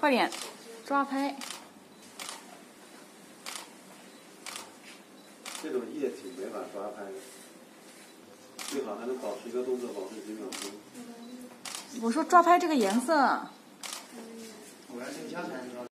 快点，抓拍。这种液体没法抓拍，最好还能保持一个动作，保持几秒钟。我说抓拍这个颜色。我来先加抓。